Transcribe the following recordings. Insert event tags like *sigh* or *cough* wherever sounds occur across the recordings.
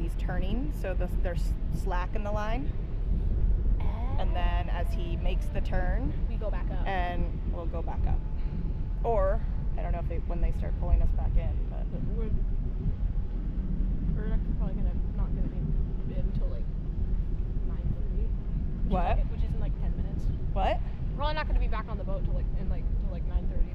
he's turning, so the, there's slack in the line, and oh. then as he makes the turn, we go back up. and we'll go back up. Or I don't know if they when they start pulling us back in, but But we're we're probably gonna not gonna be in until like nine thirty. What? Which is in like ten minutes. what? We're probably not gonna be back on the boat till like in like till like nine thirty,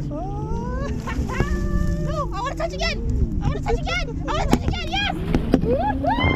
touch. *laughs* no, I want to touch again. I want to touch again. I want to touch again. Yes.